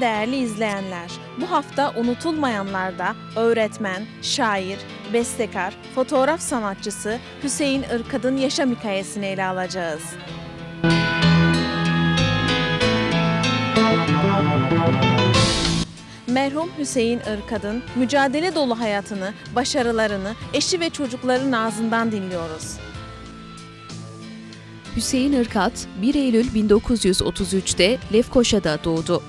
Değerli izleyenler. Bu hafta unutulmayanlarda öğretmen, şair, bestekar, fotoğraf sanatçısı Hüseyin Irkad'ın yaşam hikayesini ele alacağız. Merhum Hüseyin Irkad'ın mücadele dolu hayatını, başarılarını eşi ve çocukların ağzından dinliyoruz. Hüseyin Irkat 1 Eylül 1933'te Lefkoşa'da doğdu.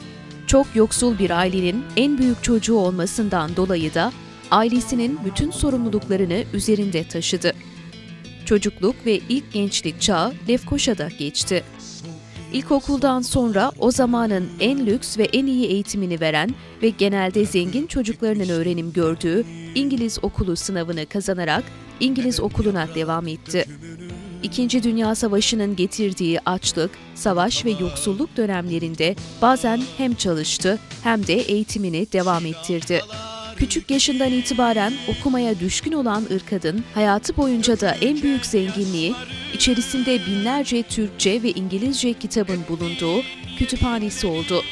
Çok yoksul bir ailenin en büyük çocuğu olmasından dolayı da ailesinin bütün sorumluluklarını üzerinde taşıdı. Çocukluk ve ilk gençlik çağı Lefkoşa'da geçti. İlkokuldan sonra o zamanın en lüks ve en iyi eğitimini veren ve genelde zengin çocuklarının öğrenim gördüğü İngiliz okulu sınavını kazanarak İngiliz okuluna devam etti. İkinci Dünya Savaşı'nın getirdiği açlık, savaş ve yoksulluk dönemlerinde bazen hem çalıştı hem de eğitimini devam ettirdi. Küçük yaşından itibaren okumaya düşkün olan ırkadın hayatı boyunca da en büyük zenginliği içerisinde binlerce Türkçe ve İngilizce kitabın bulunduğu kütüphanesi oldu.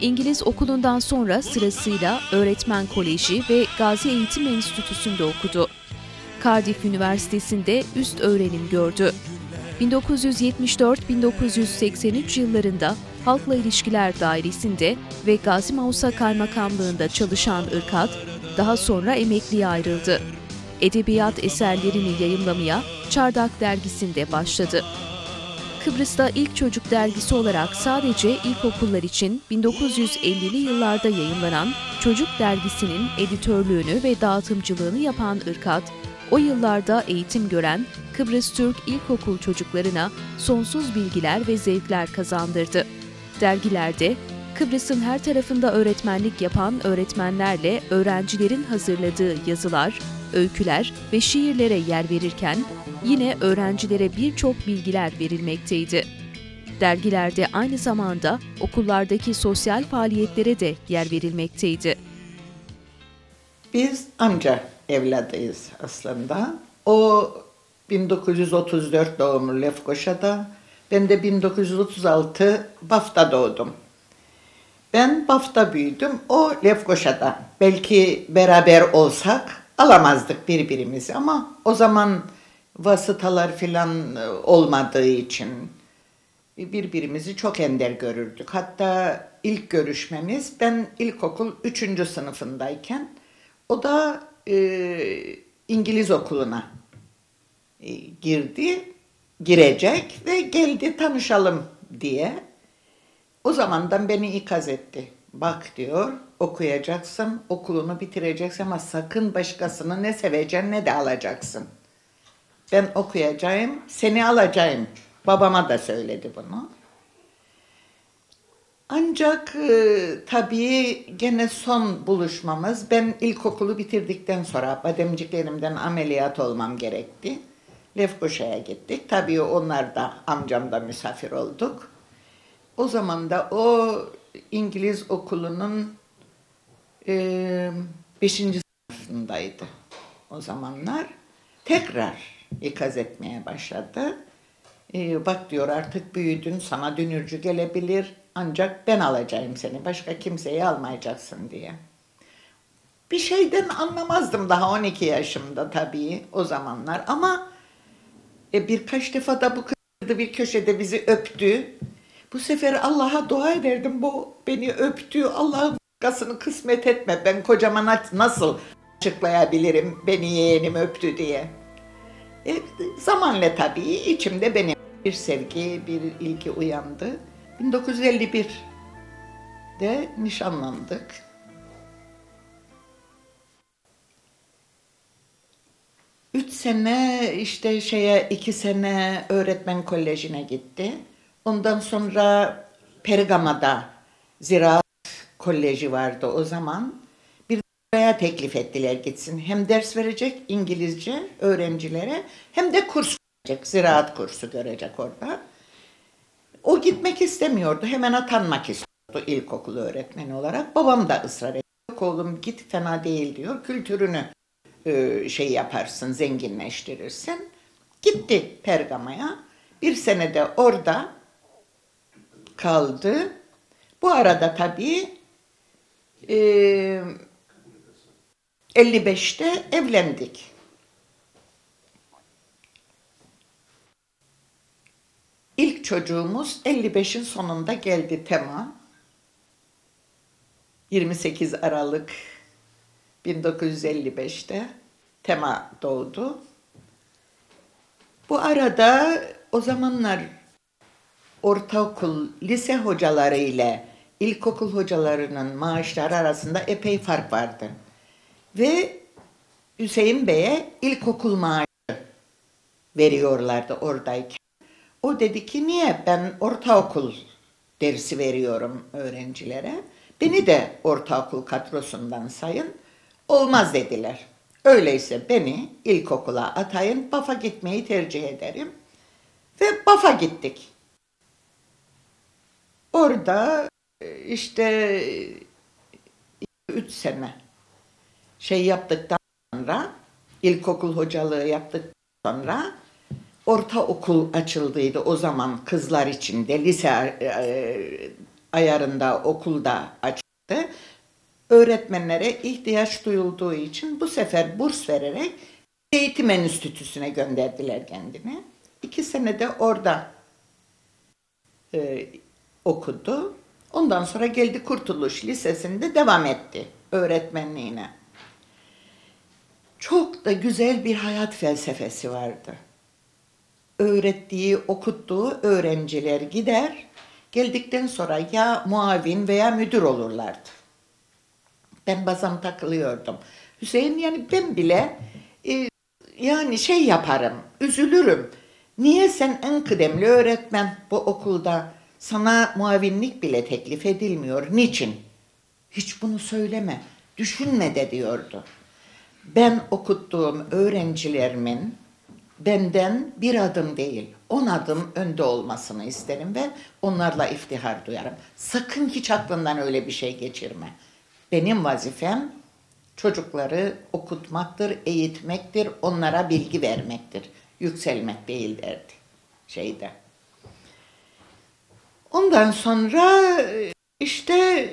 İngiliz okulundan sonra sırasıyla Öğretmen Koleji ve Gazi Eğitim Enstitüsü'nde okudu. Cardiff Üniversitesi'nde üst öğrenim gördü. 1974-1983 yıllarında Halkla İlişkiler Dairesi'nde ve Gazi Mausa Kaymakamlığı'nda çalışan Irkat, daha sonra emekliye ayrıldı. Edebiyat eserlerini yayımlamaya Çardak dergisinde başladı. Kıbrıs'ta ilk çocuk dergisi olarak sadece ilkokullar için 1950'li yıllarda yayımlanan Çocuk Dergisi'nin editörlüğünü ve dağıtımcılığını yapan Irkat, o yıllarda eğitim gören Kıbrıs Türk ilkokul çocuklarına sonsuz bilgiler ve zevkler kazandırdı. Dergilerde Kıbrıs'ın her tarafında öğretmenlik yapan öğretmenlerle öğrencilerin hazırladığı yazılar, öyküler ve şiirlere yer verirken yine öğrencilere birçok bilgiler verilmekteydi. Dergilerde aynı zamanda okullardaki sosyal faaliyetlere de yer verilmekteydi. Biz amca evladıyız aslında. O 1934 doğumlu Lefkoşa'da, ben de 1936 Baf'ta doğdum. Ben Baf'ta büyüdüm, o Lefkoşa'da. Belki beraber olsak alamazdık birbirimizi ama o zaman vasıtalar filan olmadığı için birbirimizi çok ender görürdük. Hatta ilk görüşmemiz ben ilkokul 3. sınıfındayken o da e, İngiliz okuluna e, girdi, girecek ve geldi tanışalım diye. O zamandan beni ikaz etti. Bak diyor, okuyacaksın, okulunu bitireceksin ama sakın başkasını ne seveceksin ne de alacaksın. Ben okuyacağım, seni alacağım. Babama da söyledi bunu. Ancak e, tabii gene son buluşmamız ben ilkokulu bitirdikten sonra bademciklerimden ameliyat olmam gerekti. Lefkoşa'ya gittik. Tabii onlar da amcamda misafir olduk. O zaman da o İngiliz okulunun e, beşinci sınıfındaydı o zamanlar. Tekrar ikaz etmeye başladı. E, bak diyor artık büyüdün sana dünürcü gelebilir ancak ben alacağım seni başka kimseyi almayacaksın diye. Bir şeyden anlamazdım daha 12 yaşımda tabii o zamanlar ama e, birkaç defa da bu kız bir köşede bizi öptü. Bu sefer Allah'a dua ederdim. Bu beni öptü. Allah'ım kasını kısmet etme. Ben kocama nasıl açıklayabilirim beni yeğenim öptü diye. E, zamanla tabii içimde benim bir sevgi, bir ilgi uyandı. 1951'de nişanlandık. Üç sene işte şeye iki sene öğretmen kolejine gitti. Ondan sonra Pergama'da Ziraat Koleji vardı o zaman. Bir buraya teklif ettiler gitsin. Hem ders verecek İngilizce öğrencilere hem de kurs verecek. Ziraat kursu görecek orada. O gitmek istemiyordu. Hemen atanmak istiyordu ilkokul öğretmeni olarak. Babam da ısrar etti. Yok oğlum git fena değil diyor. Kültürünü e, şey yaparsın, zenginleştirirsin. Gitti Pergama'ya. Bir senede orada kaldı. Bu arada tabii e, 55'te evlendik. İlk çocuğumuz 55'in sonunda geldi Tema. 28 Aralık 1955'te Tema doğdu. Bu arada o zamanlar ortaokul, lise hocaları ile ilkokul hocalarının maaşları arasında epey fark vardı. Ve Hüseyin Bey'e ilkokul maaşı veriyorlardı oradayken. O dedi ki niye ben ortaokul dersi veriyorum öğrencilere. Beni de ortaokul kadrosundan sayın. Olmaz dediler. Öyleyse beni ilkokula atayın, BAF'a gitmeyi tercih ederim. Ve BAF'a gittik. Orada e, işte üç sene şey yaptıktan sonra, ilkokul hocalığı yaptıktan sonra ortaokul açıldıydı o zaman kızlar için de lise e, ayarında okulda açıldı. Öğretmenlere ihtiyaç duyulduğu için bu sefer burs vererek eğitim enstitüsüne gönderdiler kendini. İki sene de orada e, okudu. Ondan sonra geldi Kurtuluş Lisesi'nde devam etti öğretmenliğine. Çok da güzel bir hayat felsefesi vardı. Öğrettiği, okuttuğu öğrenciler gider, geldikten sonra ya muavin veya müdür olurlardı. Ben bazen takılıyordum. Hüseyin yani ben bile e, yani şey yaparım, üzülürüm. Niye sen en kıdemli öğretmen bu okulda sana muavinlik bile teklif edilmiyor? Niçin? Hiç bunu söyleme, düşünme de diyordu. Ben okuttuğum öğrencilerimin benden bir adım değil, on adım önde olmasını isterim ve onlarla iftihar duyarım. Sakın hiç aklından öyle bir şey geçirme. Benim vazifem çocukları okutmaktır, eğitmektir, onlara bilgi vermektir. Yükselmek değil derdi şeyde. Ondan sonra işte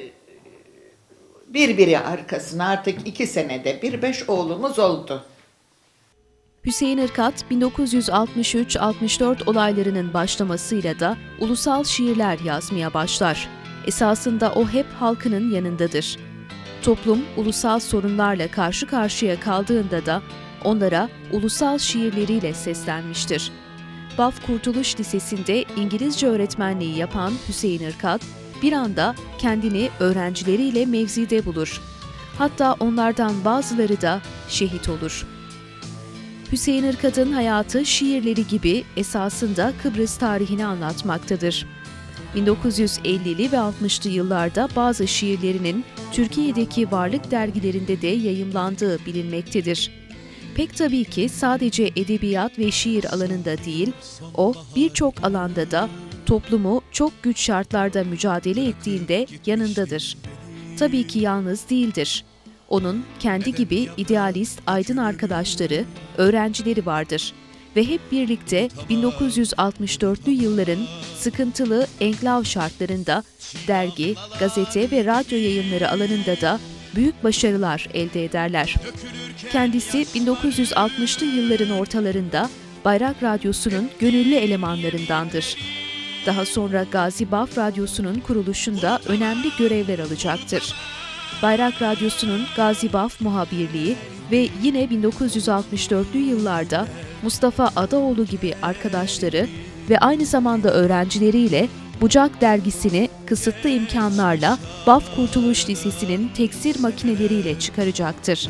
birbiri arkasına artık iki senede bir beş oğlumuz oldu. Hüseyin Irkat 1963-64 olaylarının başlamasıyla da ulusal şiirler yazmaya başlar. Esasında o hep halkının yanındadır. Toplum ulusal sorunlarla karşı karşıya kaldığında da onlara ulusal şiirleriyle seslenmiştir. Baf Kurtuluş Lisesi'nde İngilizce öğretmenliği yapan Hüseyin Irkat, bir anda kendini öğrencileriyle mevzide bulur. Hatta onlardan bazıları da şehit olur. Hüseyin Irkat'ın hayatı şiirleri gibi esasında Kıbrıs tarihini anlatmaktadır. 1950'li ve 60'lı yıllarda bazı şiirlerinin Türkiye'deki varlık dergilerinde de yayımlandığı bilinmektedir. Pek tabii ki sadece edebiyat ve şiir alanında değil, o birçok alanda da toplumu çok güç şartlarda mücadele ettiğinde yanındadır. Tabii ki yalnız değildir. Onun kendi gibi idealist aydın arkadaşları, öğrencileri vardır ve hep birlikte 1964'lü yılların sıkıntılı enklav şartlarında dergi, gazete ve radyo yayınları alanında da büyük başarılar elde ederler. Kendisi 1960'lı yılların ortalarında Bayrak Radyosu'nun gönüllü elemanlarındandır. Daha sonra Gazi Baf Radyosu'nun kuruluşunda önemli görevler alacaktır. Bayrak Radyosu'nun Gazi Baf muhabirliği ve yine 1964'lü yıllarda Mustafa Adaoğlu gibi arkadaşları ve aynı zamanda öğrencileriyle Bucak dergisini kısıtlı imkanlarla Baf Kurtuluş Lisesi'nin teksir makineleriyle çıkaracaktır.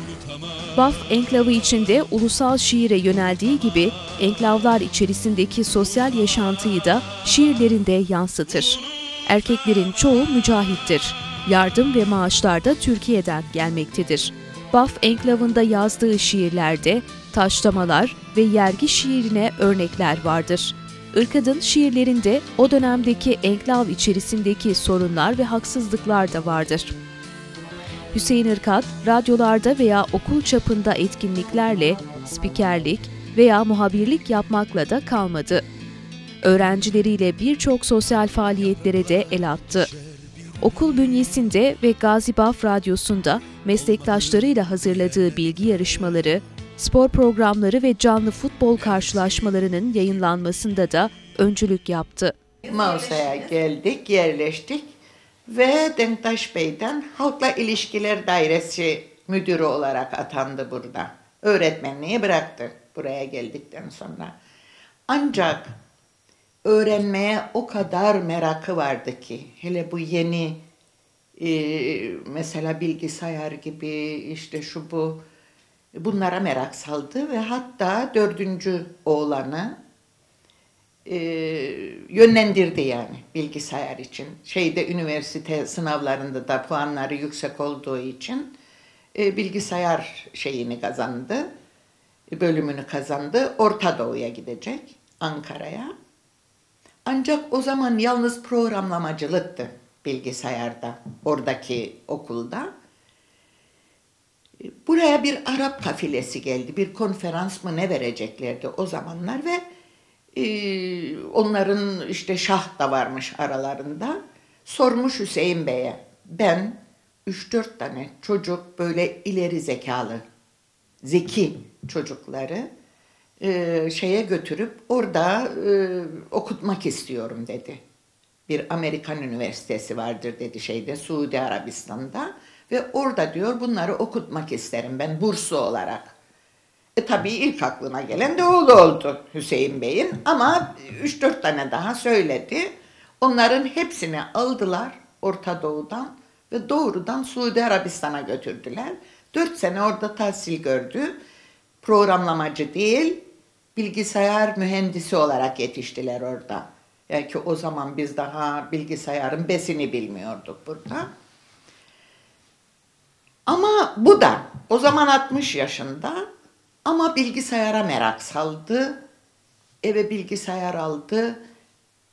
Baf enklavı içinde ulusal şiire yöneldiği gibi enklavlar içerisindeki sosyal yaşantıyı da şiirlerinde yansıtır. Erkeklerin çoğu mücahittir. Yardım ve maaşlar da Türkiye'den gelmektedir. Baf enklavında yazdığı şiirlerde taşlamalar ve yergi şiirine örnekler vardır. Irkad'ın şiirlerinde o dönemdeki enklav içerisindeki sorunlar ve haksızlıklar da vardır. Hüseyin Irkat, radyolarda veya okul çapında etkinliklerle spikerlik veya muhabirlik yapmakla da kalmadı. Öğrencileriyle birçok sosyal faaliyetlere de el attı. Okul bünyesinde ve Gazibaf Radyosu'nda meslektaşlarıyla hazırladığı bilgi yarışmaları, spor programları ve canlı futbol karşılaşmalarının yayınlanmasında da öncülük yaptı. Mausa'ya geldik, yerleştik ve Denktaş Bey'den Halkla İlişkiler Dairesi müdürü olarak atandı burada. Öğretmenliği bıraktı buraya geldikten sonra. Ancak öğrenmeye o kadar merakı vardı ki hele bu yeni e, mesela bilgisayar gibi işte şu bu bunlara merak saldı ve hatta dördüncü oğlanı e, yönlendirdi yani bilgisayar için. Şeyde üniversite sınavlarında da puanları yüksek olduğu için e, bilgisayar şeyini kazandı. Bölümünü kazandı. Orta Doğu'ya gidecek. Ankara'ya. Ancak o zaman yalnız programlamacılıktı bilgisayarda. Oradaki okulda. Buraya bir Arap kafilesi geldi. Bir konferans mı ne vereceklerdi o zamanlar ve e, onların işte şah da varmış aralarında. Sormuş Hüseyin Bey'e ben 3-4 tane çocuk böyle ileri zekalı, zeki çocukları e, şeye götürüp orada e, okutmak istiyorum dedi. Bir Amerikan üniversitesi vardır dedi şeyde Suudi Arabistan'da ve orada diyor bunları okutmak isterim ben burslu olarak. E tabii ilk aklına gelen de oğlu oldu Hüseyin Bey'in ama 3-4 tane daha söyledi. Onların hepsini aldılar Orta Doğu'dan ve doğrudan Suudi Arabistan'a götürdüler. 4 sene orada tahsil gördü. Programlamacı değil, bilgisayar mühendisi olarak yetiştiler orada. Yani ki o zaman biz daha bilgisayarın besini bilmiyorduk burada. Ama bu da o zaman 60 yaşında ama bilgisayara merak saldı. Eve bilgisayar aldı.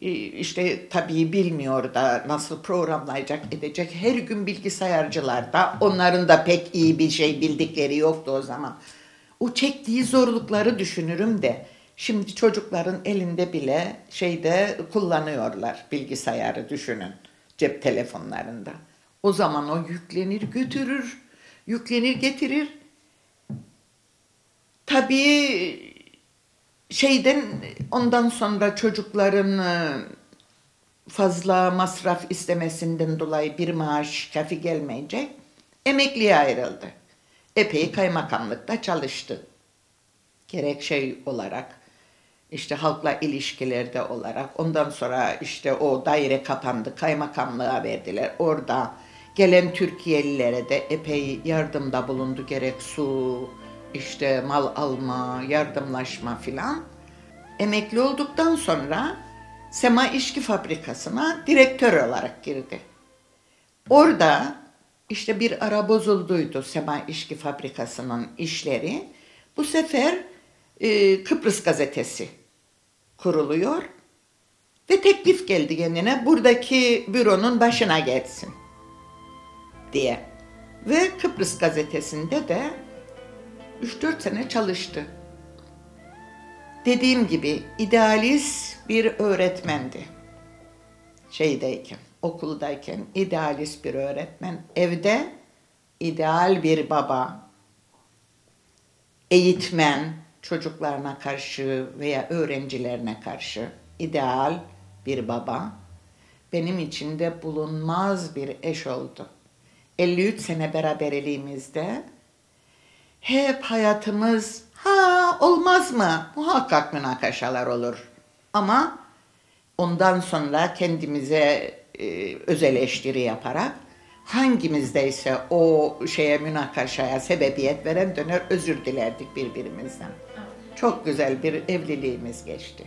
İşte tabii bilmiyor da nasıl programlayacak edecek. Her gün bilgisayarcılarda onların da pek iyi bir şey bildikleri yoktu o zaman. O çektiği zorlukları düşünürüm de şimdi çocukların elinde bile şeyde kullanıyorlar bilgisayarı düşünün cep telefonlarında. O zaman o yüklenir götürür, yüklenir getirir. Tabii şeyden ondan sonra çocukların e, fazla masraf istemesinden dolayı bir maaş kafi gelmeyecek. Emekliye ayrıldı. Epey kaymakamlıkta çalıştı. Gerek şey olarak işte halkla ilişkilerde olarak ondan sonra işte o daire kapandı kaymakamlığa verdiler. Orada gelen Türkiye'lilere de epey yardımda bulundu gerek su işte mal alma, yardımlaşma filan. Emekli olduktan sonra Sema İşki Fabrikası'na direktör olarak girdi. Orada işte bir ara bozulduydu Sema İşki Fabrikası'nın işleri. Bu sefer e, Kıbrıs Gazetesi kuruluyor ve teklif geldi kendine buradaki büronun başına geçsin diye. Ve Kıbrıs Gazetesi'nde de 3-4 sene çalıştı. Dediğim gibi idealist bir öğretmendi. Şeydeyken, okuldayken idealist bir öğretmen, evde ideal bir baba, eğitmen, çocuklarına karşı veya öğrencilerine karşı ideal bir baba, benim için de bulunmaz bir eş oldu. 53 sene beraberliğimizde hep hayatımız ha olmaz mı? Muhakkak münakaşalar olur. Ama ondan sonra kendimize e, öz eleştiri yaparak hangimizdeyse o şeye münakaşaya sebebiyet veren döner özür dilerdik birbirimizden. Çok güzel bir evliliğimiz geçti.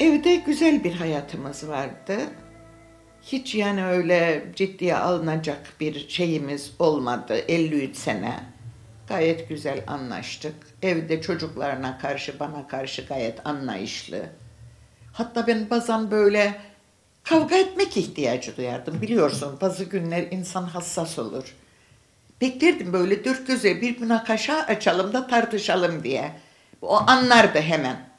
Evde güzel bir hayatımız vardı. Hiç yani öyle ciddiye alınacak bir şeyimiz olmadı 53 sene. Gayet güzel anlaştık. Evde çocuklarına karşı bana karşı gayet anlayışlı. Hatta ben bazen böyle kavga etmek ihtiyacı duyardım. Biliyorsun bazı günler insan hassas olur. Beklerdim böyle dört göze bir münakaşa açalım da tartışalım diye. O anlardı hemen.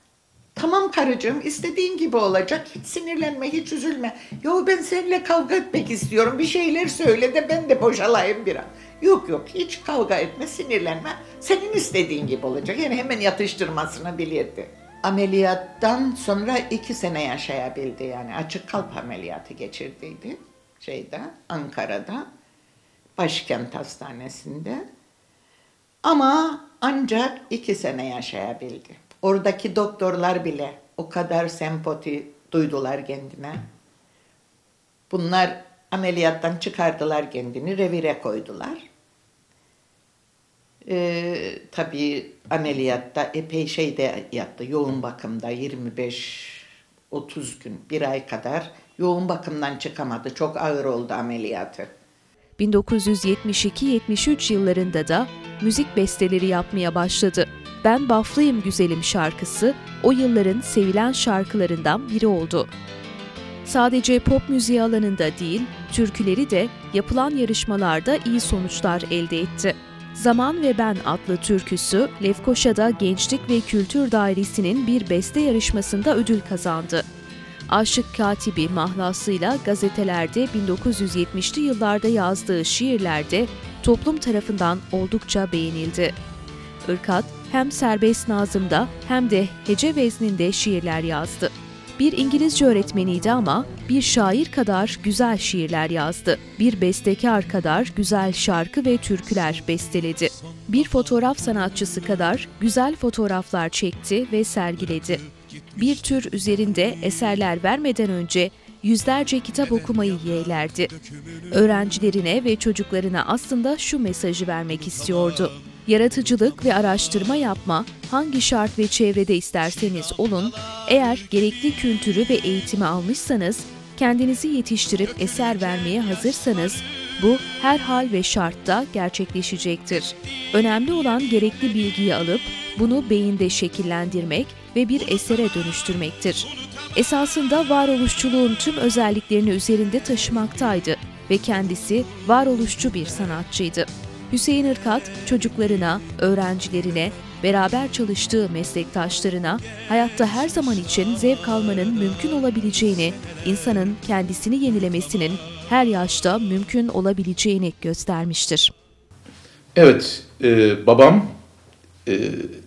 Tamam karıcığım istediğin gibi olacak. Hiç sinirlenme, hiç üzülme. Yo ben seninle kavga etmek istiyorum. Bir şeyler söyle de ben de boşalayım biraz. Yok yok hiç kavga etme, sinirlenme. Senin istediğin gibi olacak. Yani hemen yatıştırmasını bilirdi. Ameliyattan sonra iki sene yaşayabildi yani. Açık kalp ameliyatı geçirdiydi şeyde, Ankara'da. Başkent Hastanesi'nde. Ama ancak iki sene yaşayabildi. Oradaki doktorlar bile o kadar sempati duydular kendine. Bunlar ameliyattan çıkardılar kendini, revire koydular. Ee, tabii ameliyatta epey şeyde yattı, yoğun bakımda 25-30 gün, bir ay kadar yoğun bakımdan çıkamadı. Çok ağır oldu ameliyatı. 1972-73 yıllarında da müzik besteleri yapmaya başladı. Ben Baflıyım Güzelim şarkısı o yılların sevilen şarkılarından biri oldu. Sadece pop müziği alanında değil, türküleri de yapılan yarışmalarda iyi sonuçlar elde etti. Zaman ve Ben adlı türküsü Lefkoşa'da Gençlik ve Kültür Dairesi'nin bir beste yarışmasında ödül kazandı. Aşık Katibi mahlasıyla gazetelerde 1970'li yıllarda yazdığı şiirlerde toplum tarafından oldukça beğenildi. Irkat hem serbest nazımda hem de hece vezninde şiirler yazdı. Bir İngilizce öğretmeniydi ama bir şair kadar güzel şiirler yazdı. Bir bestekar kadar güzel şarkı ve türküler besteledi. Bir fotoğraf sanatçısı kadar güzel fotoğraflar çekti ve sergiledi. Bir tür üzerinde eserler vermeden önce yüzlerce kitap okumayı yeğlerdi. Öğrencilerine ve çocuklarına aslında şu mesajı vermek istiyordu. Yaratıcılık ve araştırma yapma hangi şart ve çevrede isterseniz olun, eğer gerekli kültürü ve eğitimi almışsanız, kendinizi yetiştirip eser vermeye hazırsanız, bu her hal ve şartta gerçekleşecektir. Önemli olan gerekli bilgiyi alıp bunu beyinde şekillendirmek ve bir esere dönüştürmektir. Esasında varoluşçuluğun tüm özelliklerini üzerinde taşımaktaydı ve kendisi varoluşçu bir sanatçıydı. Hüseyin Irkat çocuklarına, öğrencilerine, beraber çalıştığı meslektaşlarına hayatta her zaman için zevk almanın mümkün olabileceğini, insanın kendisini yenilemesinin her yaşta mümkün olabileceğini göstermiştir. Evet, e, babam e,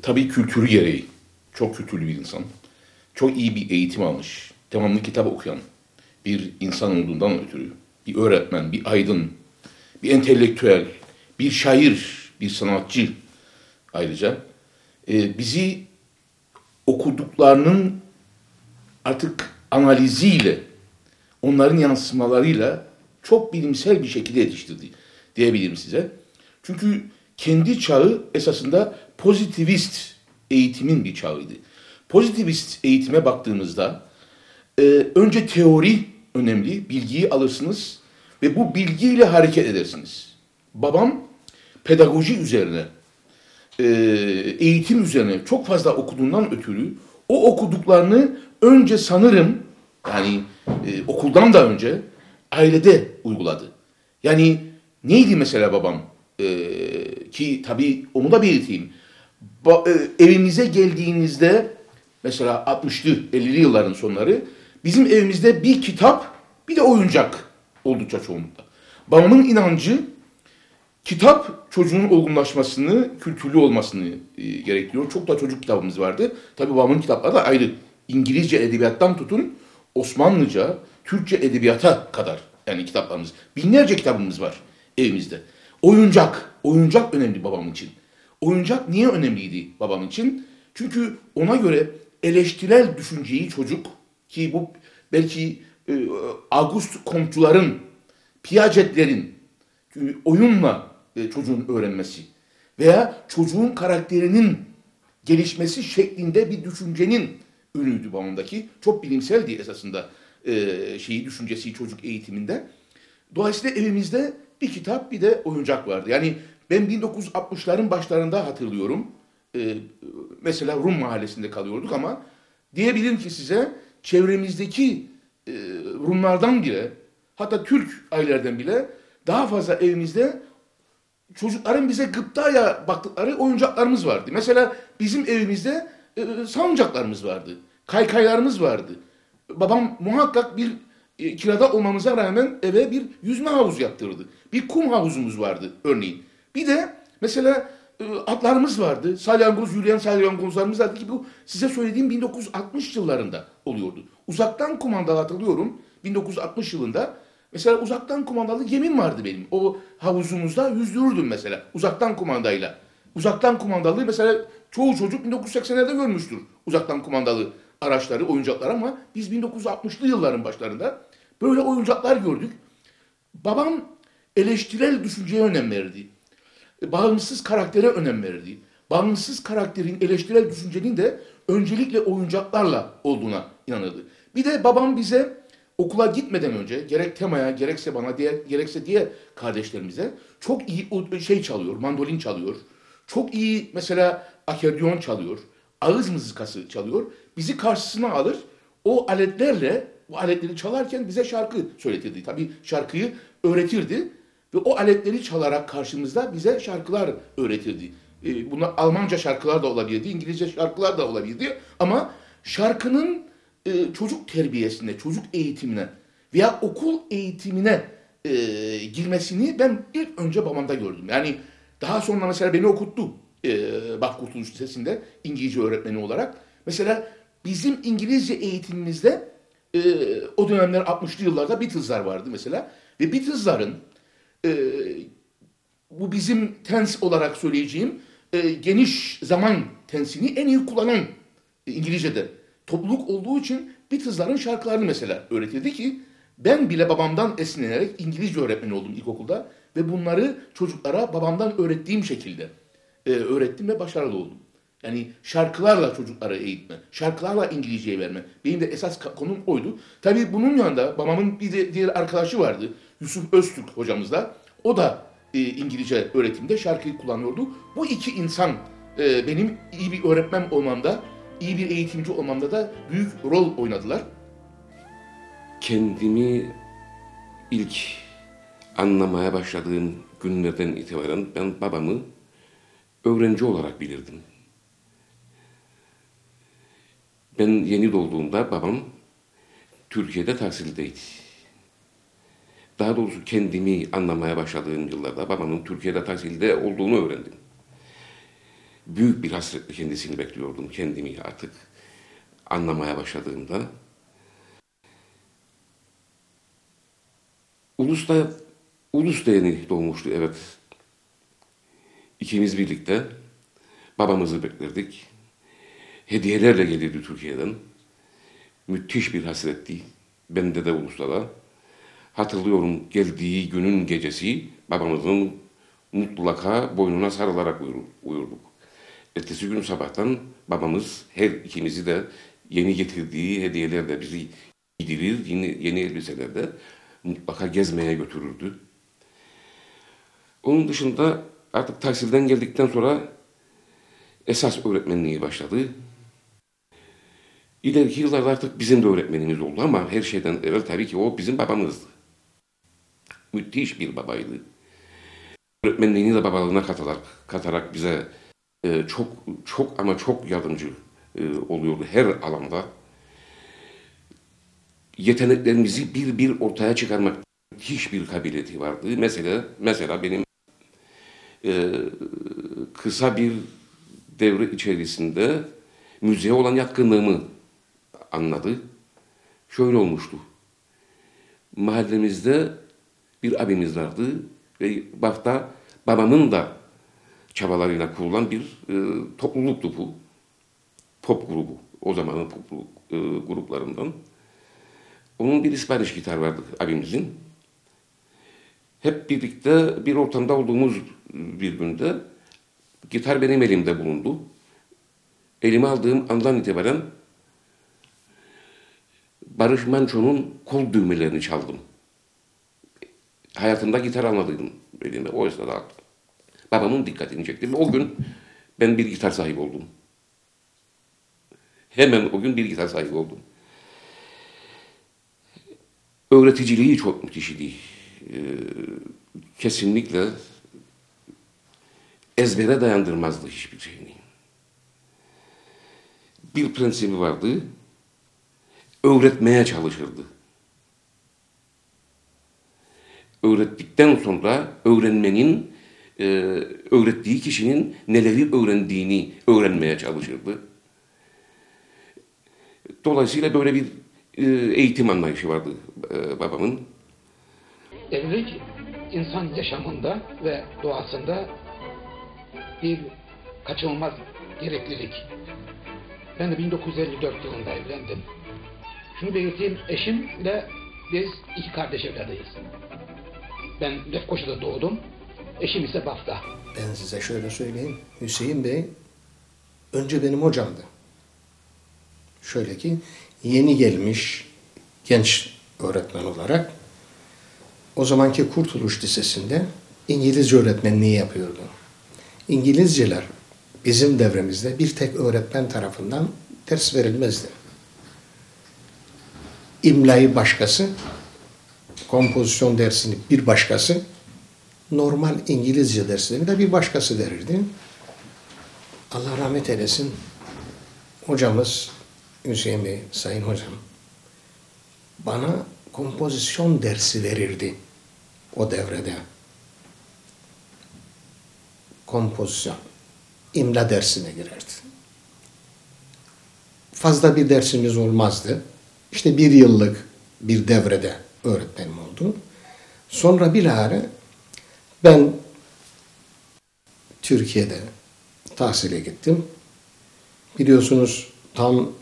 tabii kültürü gereği çok kültürlü bir insan. Çok iyi bir eğitim almış, devamlı kitap okuyan bir insan olduğundan ötürü. Bir öğretmen, bir aydın, bir entelektüel, bir şair, bir sanatçı ayrıca. E, bizi okuduklarının artık analiziyle, onların yansımalarıyla çok bilimsel bir şekilde yetiştirdi diyebilirim size. Çünkü kendi çağı esasında pozitivist eğitimin bir çağıydı. Pozitivist eğitime baktığımızda e, önce teori önemli, bilgiyi alırsınız ve bu bilgiyle hareket edersiniz. Babam pedagoji üzerine, e, eğitim üzerine çok fazla okuduğundan ötürü o okuduklarını önce sanırım yani e, okuldan da önce ailede uyguladı. Yani neydi mesela babam? E, ki tabii onu da belirteyim. Ba, e, evimize geldiğinizde mesela 60'lı 50'li yılların sonları bizim evimizde bir kitap bir de oyuncak oldukça çoğunlukla. Babamın inancı kitap çocuğun olgunlaşmasını, kültürlü olmasını e, gerektiriyor. Çok da çocuk kitabımız vardı. Tabii babamın kitapları da ayrı. İngilizce edebiyattan tutun Osmanlıca, Türkçe edebiyata kadar yani kitaplarımız. Binlerce kitabımız var evimizde. Oyuncak, oyuncak önemli babam için. Oyuncak niye önemliydi babam için? Çünkü ona göre eleştirel düşünceyi çocuk ki bu belki e, August Comte'ların, Piaget'lerin oyunla e, çocuğun öğrenmesi veya çocuğun karakterinin gelişmesi şeklinde bir düşüncenin ürünüydü babamdaki. Çok bilimseldi esasında e, şeyi düşüncesi çocuk eğitiminde. Dolayısıyla evimizde bir kitap bir de oyuncak vardı. Yani ben 1960'ların başlarında hatırlıyorum. E, mesela Rum mahallesinde kalıyorduk ama diyebilirim ki size çevremizdeki e, Rumlardan bile hatta Türk ailelerden bile daha fazla evimizde çocukların bize gıptaya baktıkları oyuncaklarımız vardı. Mesela bizim evimizde e, salıncaklarımız vardı. Kaykaylarımız vardı. Babam muhakkak bir e, kirada olmamıza rağmen eve bir yüzme havuzu yaptırdı. Bir kum havuzumuz vardı örneğin. Bir de mesela e, atlarımız vardı. Salyangoz, yürüyen salyangozlarımız vardı ki bu size söylediğim 1960 yıllarında oluyordu. Uzaktan kumandalı hatırlıyorum 1960 yılında. Mesela uzaktan kumandalı gemim vardı benim. O havuzumuzda yüzdürürdüm mesela uzaktan kumandayla. Uzaktan kumandalı mesela çoğu çocuk 1980'lerde görmüştür uzaktan kumandalı araçları, oyuncaklar ama biz 1960'lı yılların başlarında böyle oyuncaklar gördük. Babam eleştirel düşünceye önem verdi. Bağımsız karaktere önem verdi. Bağımsız karakterin, eleştirel düşüncenin de öncelikle oyuncaklarla olduğuna inanırdı. Bir de babam bize okula gitmeden önce gerek temaya gerekse bana diğer, gerekse diğer kardeşlerimize çok iyi şey çalıyor, mandolin çalıyor. Çok iyi mesela akordeon çalıyor, ağız mızıkası çalıyor. Bizi karşısına alır, o aletlerle, bu aletleri çalarken bize şarkı söyletirdi. Tabii şarkıyı öğretirdi ve o aletleri çalarak karşımızda bize şarkılar öğretirdi. E, bunlar Almanca şarkılar da olabilirdi, İngilizce şarkılar da olabilirdi ama şarkının e, çocuk terbiyesine, çocuk eğitimine veya okul eğitimine e, girmesini ben ilk önce babamda gördüm. Yani daha sonra mesela beni okuttu e, Bak Kurtuluş Lisesi'nde İngilizce öğretmeni olarak. Mesela bizim İngilizce eğitimimizde e, o dönemler 60'lı yıllarda Beatles'lar vardı mesela. Ve Beatles'ların e, bu bizim tens olarak söyleyeceğim e, geniş zaman tensini en iyi kullanan e, İngilizce'de topluluk olduğu için Beatles'ların şarkılarını mesela öğretirdi ki ben bile babamdan esinlenerek İngilizce öğretmeni oldum ilkokulda ve bunları çocuklara babamdan öğrettiğim şekilde e, öğrettim ve başarılı oldum. Yani şarkılarla çocuklara eğitme, şarkılarla İngilizceyi verme. Benim de esas konum oydu. Tabii bunun yanında babamın bir de diğer arkadaşı vardı. Yusuf Öztürk hocamız da. O da e, İngilizce öğretimde şarkıyı kullanıyordu. Bu iki insan e, benim iyi bir öğretmen olmamda, iyi bir eğitimci olmamda da büyük rol oynadılar. kendimi ilk anlamaya başladığım günlerden itibaren ben babamı öğrenci olarak bilirdim. Ben yeni doğduğumda babam Türkiye'de tahsildeydi. Daha doğrusu kendimi anlamaya başladığım yıllarda babamın Türkiye'de tahsilde olduğunu öğrendim. Büyük bir hasretle kendisini bekliyordum kendimi artık anlamaya başladığımda. Ulus'ta, Ulus yeni doğmuştu evet. İkimiz birlikte babamızı beklerdik. Hediyelerle gelirdi Türkiye'den. Müthiş bir hasretti. Bende de Ulus'ta da. Hatırlıyorum geldiği günün gecesi babamızın mutlaka boynuna sarılarak uyur- uyurduk. Ertesi gün sabahtan babamız her ikimizi de yeni getirdiği hediyelerle bizi giydirir, yeni, yeni elbiselerde mutlaka gezmeye götürürdü. Onun dışında artık tahsilden geldikten sonra esas öğretmenliği başladı. İleriki yıllarda artık bizim de öğretmenimiz oldu ama her şeyden evvel tabii ki o bizim babamızdı. Müthiş bir babaydı. Öğretmenliğini de babalığına katarak, katarak bize e, çok çok ama çok yardımcı e, oluyordu her alanda. Yeteneklerimizi bir bir ortaya çıkarmak hiçbir kabiliyeti vardı. Mesela mesela benim e, kısa bir devre içerisinde müziğe olan yatkınlığımı anladı. Şöyle olmuştu. Mahallemizde bir abimiz vardı ve bakta babamın da çabalarıyla kurulan bir e, topluluktu bu. Pop grubu. O zamanın pop e, gruplarından. Onun bir İspaniş gitar vardı abimizin. Hep birlikte bir ortamda olduğumuz bir günde gitar benim elimde bulundu. Elime aldığım andan itibaren Barış Manço'nun kol düğmelerini çaldım. Hayatımda gitar almadıydım elime. O esnada babamın dikkatini çekti. O gün ben bir gitar sahibi oldum. Hemen o gün bir gitar sahibi oldum. Öğreticiliği çok müthiş idi. Ee, kesinlikle ezbere dayandırmazdı hiçbir şeyini. Bir prensibi vardı. öğretmeye çalışırdı. Öğrettikten sonra öğrenmenin, e, öğrettiği kişinin neleri öğrendiğini öğrenmeye çalışırdı. Dolayısıyla böyle bir e, eğitim anlayışı vardı e, babamın. Evlilik insan yaşamında ve doğasında bir kaçınılmaz gereklilik. Ben de 1954 yılında evlendim. Şunu belirteyim, eşimle biz iki kardeş evladeyiz. Ben Lefkoşa'da doğdum, eşim ise Baf'ta. Ben size şöyle söyleyeyim. Hüseyin Bey önce benim hocamdı. Şöyle ki yeni gelmiş genç öğretmen olarak o zamanki Kurtuluş Lisesi'nde İngilizce öğretmenliği yapıyordu. İngilizceler bizim devremizde bir tek öğretmen tarafından ders verilmezdi. İmlayı başkası, kompozisyon dersini bir başkası, normal İngilizce derslerini de bir başkası verirdi. Allah rahmet eylesin. Hocamız Hüseyin Bey, Sayın Hocam bana kompozisyon dersi verirdi o devrede. Kompozisyon. imla dersine girerdi. Fazla bir dersimiz olmazdı. İşte bir yıllık bir devrede öğretmenim oldu. Sonra bilahare ben Türkiye'de tahsile gittim. Biliyorsunuz tam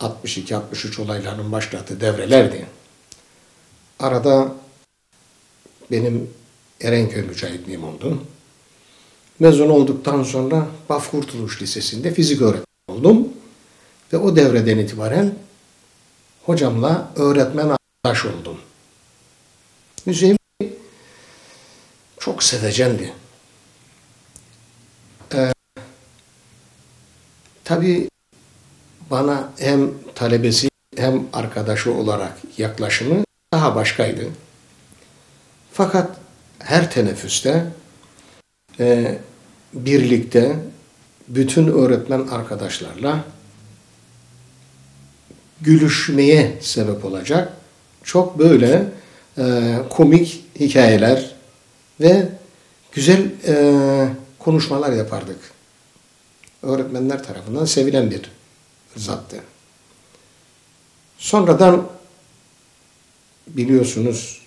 62-63 olaylarının başladığı devrelerdi. Arada benim Erenköy mücahitliğim oldu. Mezun olduktan sonra Baf Kurtuluş Lisesi'nde fizik öğretmen oldum. Ve o devreden itibaren hocamla öğretmen arkadaş oldum. Bey çok sevecendi. Ee, tabii bana hem talebesi hem arkadaşı olarak yaklaşımı daha başkaydı. Fakat her teneffüste e, birlikte bütün öğretmen arkadaşlarla gülüşmeye sebep olacak çok böyle e, komik hikayeler ve güzel e, konuşmalar yapardık. Öğretmenler tarafından sevilen bir zattı. Sonradan biliyorsunuz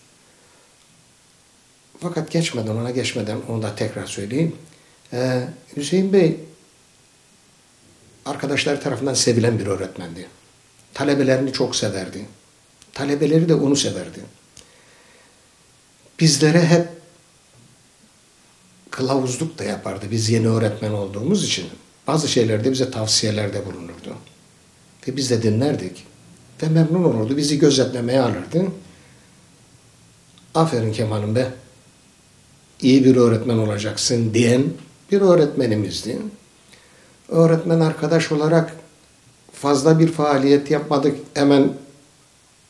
fakat geçmeden ona geçmeden onu da tekrar söyleyeyim. Ee, Hüseyin Bey arkadaşlar tarafından sevilen bir öğretmendi. Talebelerini çok severdi. Talebeleri de onu severdi. Bizlere hep kılavuzluk da yapardı. Biz yeni öğretmen olduğumuz için bazı şeylerde bize tavsiyelerde bulunurdu. Ve biz de dinlerdik. Ve memnun olurdu. Bizi gözetlemeye alırdı. Aferin Kemal'im be. İyi bir öğretmen olacaksın diyen bir öğretmenimizdi. Öğretmen arkadaş olarak fazla bir faaliyet yapmadık. Hemen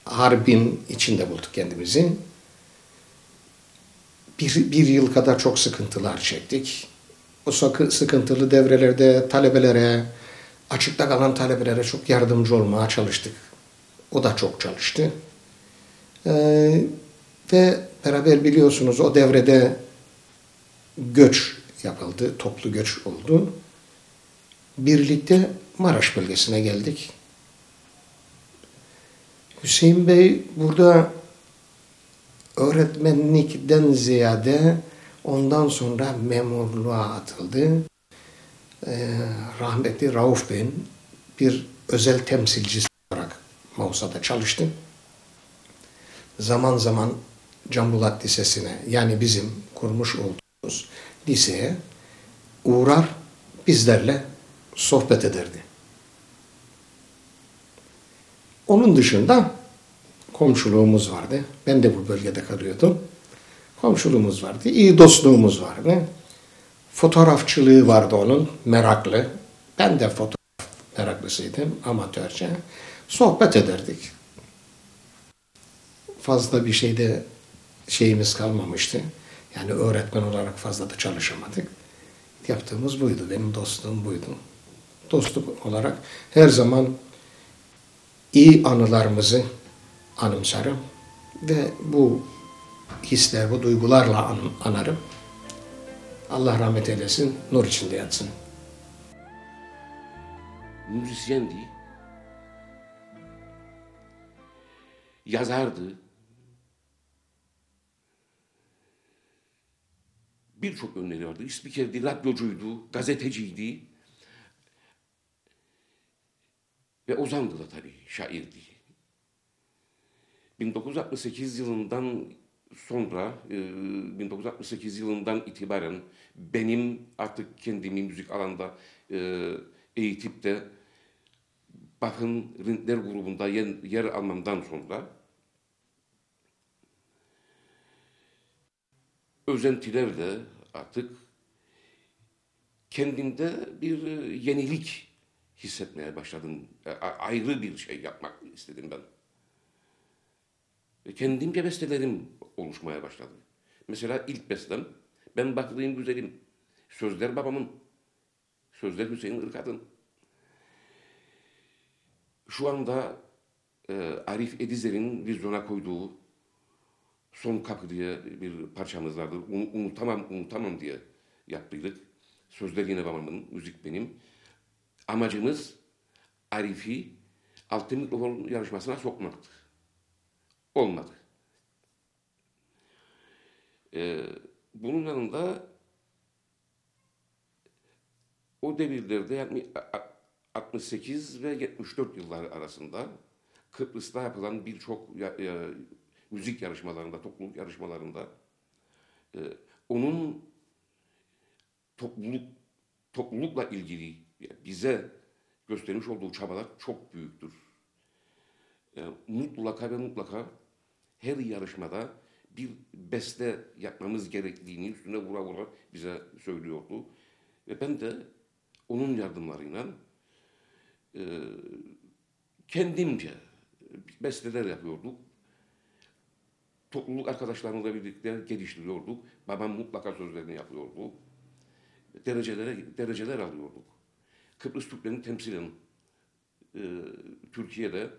harbin içinde bulduk kendimizi. Bir, bir yıl kadar çok sıkıntılar çektik. O sıkıntılı devrelerde talebelere, açıkta kalan talebelere çok yardımcı olmaya çalıştık. O da çok çalıştı. Ee, ve beraber biliyorsunuz o devrede göç yapıldı, toplu göç oldu. Birlikte Maraş bölgesine geldik. Hüseyin Bey burada öğretmenlikten ziyade ondan sonra memurluğa atıldı. Ee, rahmetli Rauf Bey'in bir özel temsilcisi olarak Mausa'da çalıştı. Zaman zaman Cambulat Lisesi'ne yani bizim kurmuş olduğumuz liseye uğrar bizlerle sohbet ederdi. Onun dışında komşuluğumuz vardı. Ben de bu bölgede kalıyordum. Komşuluğumuz vardı. İyi dostluğumuz vardı. Fotoğrafçılığı vardı onun. Meraklı. Ben de fotoğraf meraklısıydım amatörce. Sohbet ederdik. Fazla bir şeyde şeyimiz kalmamıştı. Yani öğretmen olarak fazla da çalışamadık. Yaptığımız buydu. Benim dostluğum buydu. Dostluk olarak her zaman iyi anılarımızı anımsarım ve bu hisler, bu duygularla an- anarım. Allah rahmet eylesin, nur içinde yatsın. müzisyendi, yazardı, birçok yönleri vardı. Spikerdi, radyocuydu, gazeteciydi ve ozandı da tabii, şairdi. 1968 yılından sonra, e, 1968 yılından itibaren benim artık kendimi müzik alanda e, eğitip de Bach'ın Rindler grubunda yer, almamdan sonra özentilerle artık kendimde bir e, yenilik hissetmeye başladım. Ayrı bir şey yapmak istedim ben. Ve kendimce bestelerim oluşmaya başladı. Mesela ilk bestem, ben baktığım güzelim. Sözler babamın. Sözler Hüseyin Irkad'ın. Şu anda e, Arif Edizer'in vizyona koyduğu Son Kapı diye bir parçamız vardır. Unu- Unutamam, unutamam diye yaptıydık. Sözler yine babamın, müzik benim. Amacımız Arif'i altın mikrofon yarışmasına sokmaktı. Olmadı. Ee, bunun yanında o devirlerde yani a- a- 68 ve 74 yılları arasında Kıbrıs'ta yapılan birçok ya- ya- müzik yarışmalarında, topluluk yarışmalarında e, onun topluluk toplulukla ilgili bize göstermiş olduğu çabalar çok büyüktür. Yani mutlaka ve mutlaka her yarışmada bir beste yapmamız gerektiğini üstüne vura vura bize söylüyordu. Ve ben de onun yardımlarıyla e, kendimce besteler yapıyorduk. Topluluk arkadaşlarımızla birlikte geliştiriyorduk. Babam mutlaka sözlerini yapıyordu. Derecelere, dereceler alıyorduk. Kıbrıs Türklerini temsilen e, Türkiye'de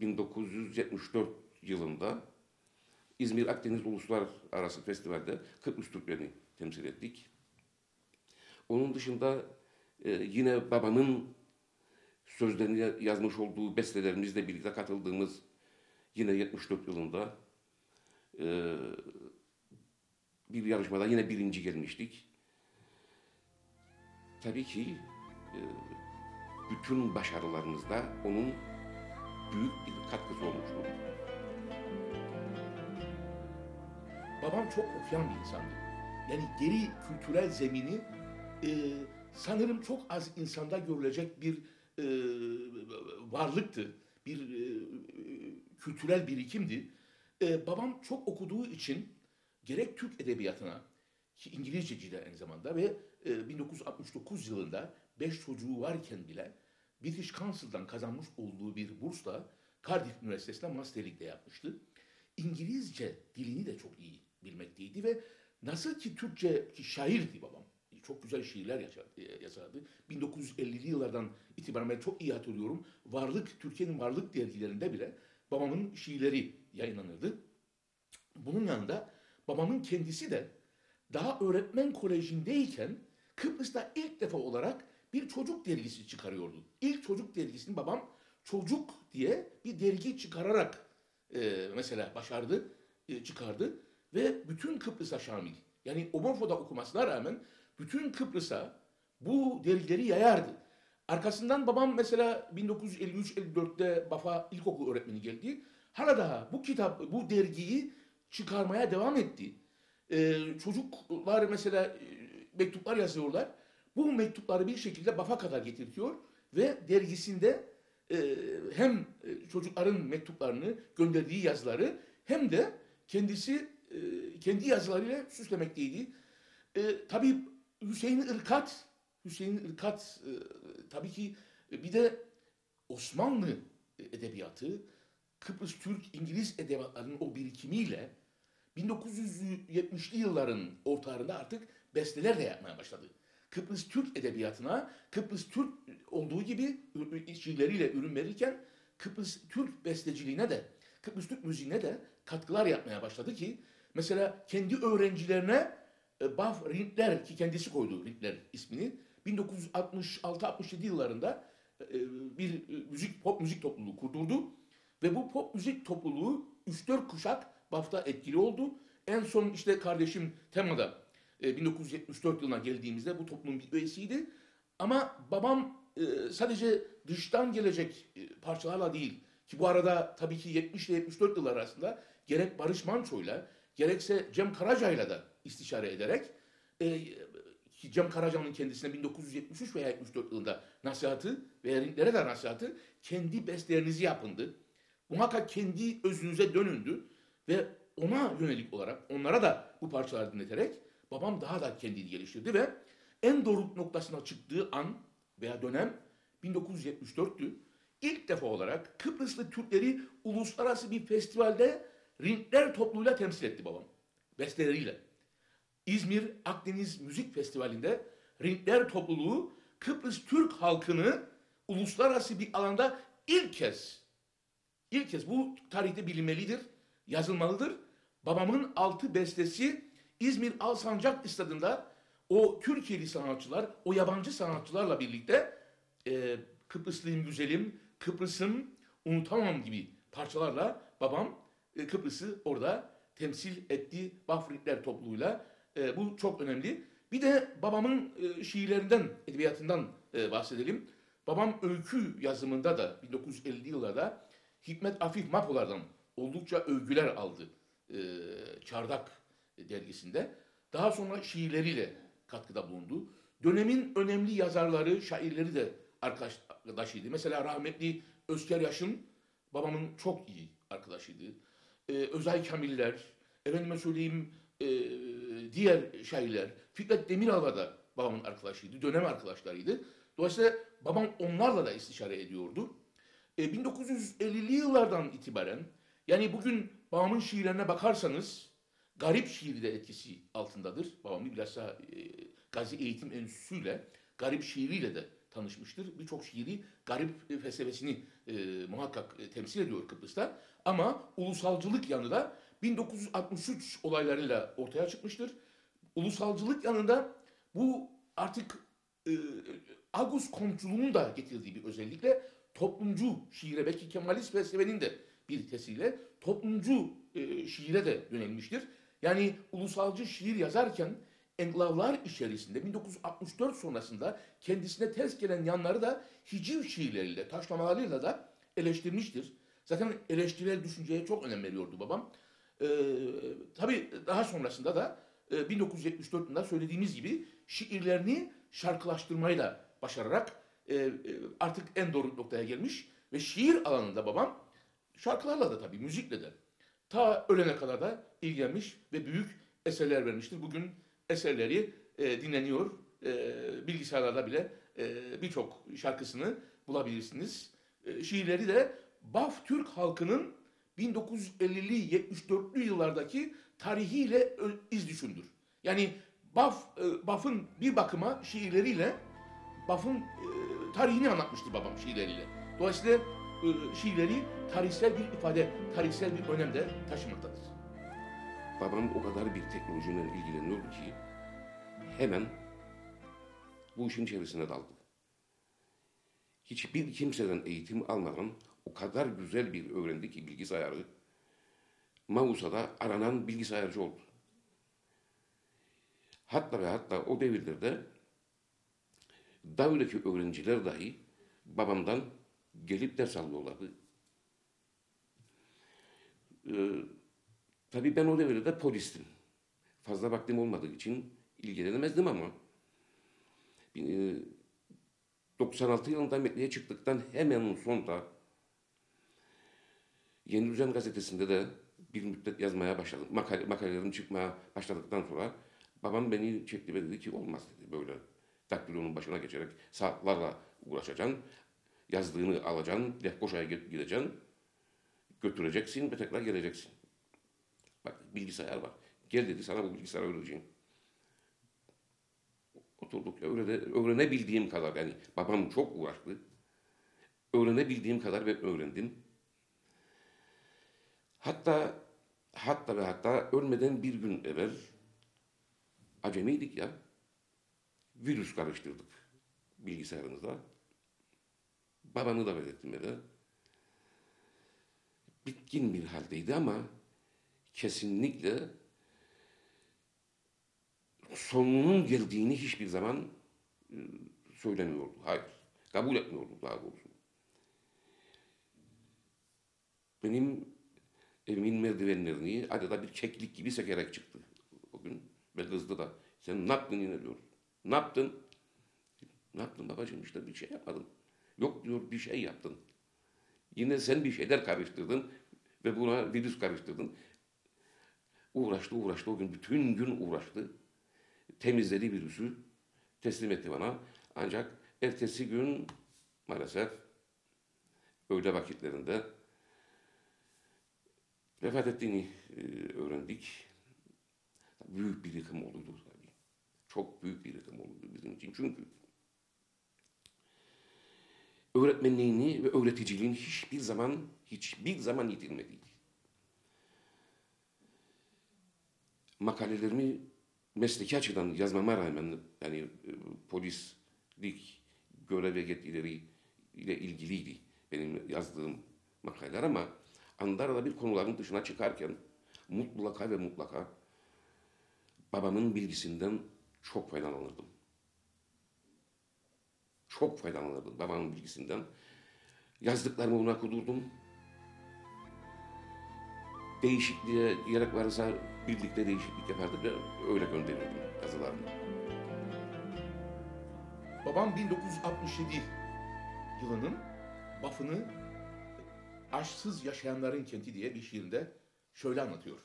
1974 yılında İzmir Akdeniz Uluslararası Festival'de Kıbrıs Türklerini temsil ettik. Onun dışında e, yine babamın sözlerini ya- yazmış olduğu bestelerimizle birlikte katıldığımız yine 74 yılında e, bir yarışmada yine birinci gelmiştik. Tabii ki e, bütün başarılarımızda onun büyük bir katkısı olmuştur. Babam çok okuyan bir insandı. Yani geri kültürel zemini e, sanırım çok az insanda görülecek bir e, varlıktı. Bir e, kültürel birikimdi. E, babam çok okuduğu için gerek Türk edebiyatına ki İngilizceci de aynı zamanda ve e, 1969 yılında beş çocuğu varken bile British Council'dan kazanmış olduğu bir bursla Cardiff Üniversitesi'nde masterlik de yapmıştı. İngilizce dilini de çok iyi bilmekteydi ve nasıl ki Türkçe ki şairdi babam. Çok güzel şiirler e, yazardı. 1950'li yıllardan itibaren ben çok iyi hatırlıyorum. Varlık, Türkiye'nin varlık dergilerinde bile babamın şiirleri yayınlanırdı. Bunun yanında babamın kendisi de daha öğretmen kolejindeyken Kıbrıs'ta ilk defa olarak bir çocuk dergisi çıkarıyordu. İlk çocuk dergisini babam Çocuk diye bir dergi çıkararak e, mesela başardı, e, çıkardı ve bütün Kıbrıs'a şamil. Yani Omonfo'da okumasına rağmen bütün Kıbrıs'a bu dergileri yayardı. Arkasından babam mesela 1953-54'te Bafa İlkokul öğretmeni geldi. Hala daha bu kitap, bu dergiyi çıkarmaya devam etti. Ee, çocuklar mesela e, mektuplar yazıyorlar. Bu mektupları bir şekilde Bafa kadar getirtiyor ve dergisinde e, hem e, çocukların mektuplarını gönderdiği yazıları hem de kendisi e, kendi yazılarıyla süslemekteydi. E, tabii Hüseyin Irkat, Hüseyin Irkat e, tabii ki e, bir de Osmanlı edebiyatı, Kıbrıs Türk İngiliz edebiyatlarının o birikimiyle 1970'li yılların ortalarında artık besteler de yapmaya başladı. Kıbrıs Türk edebiyatına, Kıbrıs Türk olduğu gibi şiirleriyle ürün verirken Kıbrıs Türk besteciliğine de, Kıbrıs Türk müziğine de katkılar yapmaya başladı ki mesela kendi öğrencilerine e, Baf Rintler ki kendisi koydu Rintler ismini 1966-67 yıllarında e, bir e, müzik pop müzik topluluğu kurdurdu ve bu pop müzik topluluğu 3-4 kuşak Baf'ta etkili oldu. En son işte kardeşim Tema'da e, 1974 yılına geldiğimizde bu toplumun bir üyesiydi. Ama babam e, sadece dıştan gelecek e, parçalarla değil ki bu arada tabii ki 70 ile 74 yıllar arasında gerek Barış Manço'yla gerekse Cem Karaca'yla da istişare ederek e, ki Cem Karaca'nın kendisine 1973 veya 74 yılında nasihatı ve ringlere de nasihatı kendi bestelerinizi yapındı. Muhakkak kendi özünüze dönündü ve ona yönelik olarak onlara da bu parçaları dinleterek babam daha da kendini geliştirdi ve en doruk noktasına çıktığı an veya dönem 1974'tü. İlk defa olarak Kıbrıslı Türkleri uluslararası bir festivalde ringler topluluğuyla temsil etti babam. Besteleriyle. İzmir Akdeniz Müzik Festivali'nde ringler topluluğu Kıbrıs Türk halkını uluslararası bir alanda ilk kez İlk kez bu tarihte bilinmelidir, yazılmalıdır. Babamın altı bestesi İzmir Alsancak Stadında o Türkiye'li sanatçılar, o yabancı sanatçılarla birlikte e, Kıbrıslıyım güzelim, Kıbrıs'ım unutamam gibi parçalarla babam e, Kıbrıs'ı orada temsil etti Bafritler topluluğuyla. E, bu çok önemli. Bir de babamın e, şiirlerinden, edebiyatından e, bahsedelim. Babam öykü yazımında da 1950'li yıllarda Hikmet Afif Mapolar'dan oldukça övgüler aldı e, Çardak dergisinde. Daha sonra şiirleriyle katkıda bulundu. Dönemin önemli yazarları, şairleri de arkadaşıydı. Mesela rahmetli Özker Yaşın babamın çok iyi arkadaşıydı. Ee, Özay Kamiller, efendime söyleyeyim e, diğer şairler, Fikret Demiral'a da babamın arkadaşıydı, dönem arkadaşlarıydı. Dolayısıyla babam onlarla da istişare ediyordu. E, 1950'li yıllardan itibaren yani bugün babamın şiirlerine bakarsanız garip şiiri de etkisi altındadır. Babam bilhassa e, Gazi Eğitim Enstitüsü'yle garip şiiriyle de tanışmıştır. Birçok şiiri garip felsefesini e, muhakkak e, temsil ediyor Kıbrıs'ta. Ama ulusalcılık yanı da 1963 olaylarıyla ortaya çıkmıştır. Ulusalcılık yanında bu artık e, Agus komşuluğunun da getirdiği bir özellikle toplumcu şiire belki Kemalist felsefenin de bir tesiyle toplumcu e, şiire de yönelmiştir. Yani ulusalcı şiir yazarken enklavlar içerisinde 1964 sonrasında kendisine ters gelen yanları da hiciv şiirleriyle, taşlamalarıyla da eleştirmiştir. Zaten eleştirel düşünceye çok önem veriyordu babam. Ee, tabii daha sonrasında da e, 1974 yılında söylediğimiz gibi şiirlerini şarkılaştırmayla başararak e, e, artık en doğru noktaya gelmiş ve şiir alanında babam şarkılarla da tabii müzikle de ta ölene kadar da ilgilenmiş ve büyük eserler vermiştir. Bugün eserleri e, dinleniyor. E, bilgisayarlarda bile e, birçok şarkısını bulabilirsiniz. E, şiirleri de Baf Türk halkının 1950'li 74'lü yıllardaki tarihiyle iz düşündür. Yani Baf e, Baf'ın bir bakıma şiirleriyle Baf'ın e, tarihini anlatmıştır babam şiirleriyle. Dolayısıyla şiirleri tarihsel bir ifade, tarihsel bir önemde taşımaktadır. Babam o kadar bir teknolojiyle ilgileniyordu ki hemen bu işin içerisine daldı. Hiçbir kimseden eğitim almadan o kadar güzel bir öğrendi ki bilgisayarı. Mausa'da aranan bilgisayarcı oldu. Hatta ve hatta o devirlerde Davud'daki öğrenciler dahi babamdan gelip ders alıyorlardı. Ee, tabii ben o devirde polistim. Fazla vaktim olmadığı için ilgilenemezdim ama e, 96 yılında emekliye çıktıktan hemen sonra Yeni Düzen gazetesinde de bir müddet yazmaya başladım. Makale, makalelerim çıkmaya başladıktan sonra babam beni çekti ve dedi ki olmaz dedi böyle daktilonun başına geçerek saatlerle uğraşacaksın. Yazdığını alacaksın, Lefkoşa'ya gideceksin, götüreceksin ve tekrar geleceksin. Bak bilgisayar var. Gel dedi sana bu bilgisayarı öğreteceğim. Oturduk ya öyle de öğrenebildiğim kadar yani babam çok uğraştı. öğrenebildiğim kadar ben öğrendim. Hatta hatta ve hatta ölmeden bir gün evvel acemiydik ya. Virüs karıştırdık bilgisayarımızda. Babamı davet ettim eve. Bitkin bir haldeydi ama kesinlikle sonunun geldiğini hiçbir zaman e, söylemiyordu. Hayır. Kabul etmiyordu daha doğrusu. Benim evimin merdivenlerini adeta bir keklik gibi sekerek çıktı o gün. Ve kızdı da. Sen ne yaptın yine diyor. Ne yaptın? Ne yaptın babacığım işte bir şey yapmadım. Yok diyor bir şey yaptın. Yine sen bir şeyler karıştırdın ve buna virüs karıştırdın. Uğraştı uğraştı o gün bütün gün uğraştı. Temizledi virüsü teslim etti bana. Ancak ertesi gün maalesef öğle vakitlerinde vefat ettiğini e, öğrendik. Büyük bir yıkım oldu tabii. Çok büyük bir yıkım oldu bizim için. Çünkü öğretmenliğini ve öğreticiliğini hiçbir zaman hiçbir zaman yitirmediydi. Makalelerimi mesleki açıdan yazmama rağmen yani e, polislik görev yetkileri ile ilgiliydi benim yazdığım makaleler ama Andara'da bir konuların dışına çıkarken mutlaka ve mutlaka babamın bilgisinden çok faydalanırdım. Çok faydalanırdım babamın bilgisinden. Yazdıklarımı ona kudurdum. Değişikliğe gerek varsa birlikte değişiklik yapardık ve öyle gönderirdim yazılarımı. Babam 1967 yılının Baf'ını aşksız yaşayanların kenti diye bir şiirinde şöyle anlatıyor.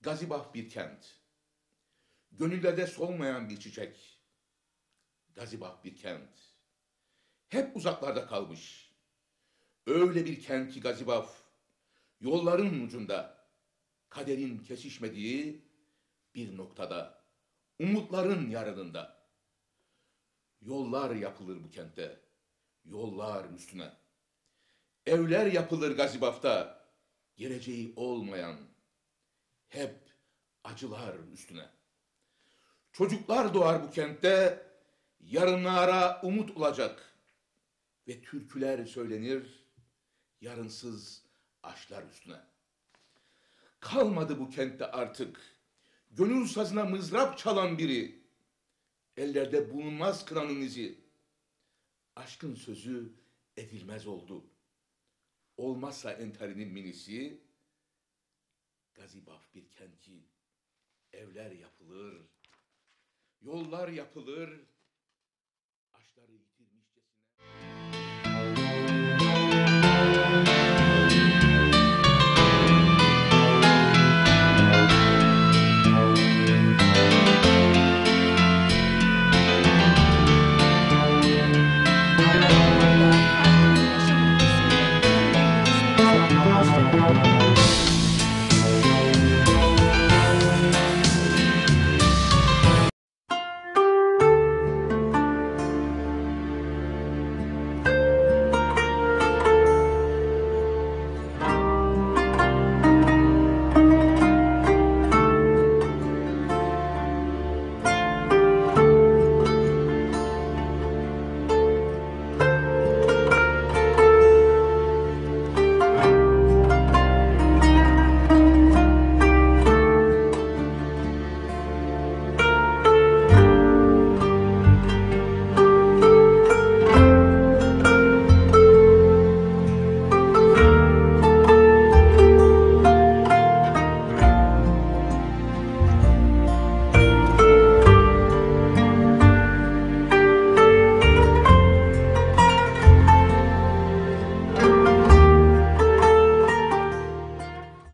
Gazibaf bir kent. Gönüllerde solmayan bir çiçek. Gazibaf bir kent. Hep uzaklarda kalmış. Öyle bir kent ki Gazibaf. Yolların ucunda. Kaderin kesişmediği bir noktada. Umutların yarınında. Yollar yapılır bu kentte. Yollar üstüne. Evler yapılır Gazibaf'ta. Geleceği olmayan. Hep acılar üstüne. Çocuklar doğar bu kentte. Yarınlara umut olacak. Ve türküler söylenir. Yarınsız aşlar üstüne. Kalmadı bu kentte artık. Gönül sazına mızrap çalan biri. Ellerde bulunmaz kınanın izi. Aşkın sözü edilmez oldu. Olmazsa entarinin minisi, Gazibaf bir kenti, evler yapılır, yollar yapılır,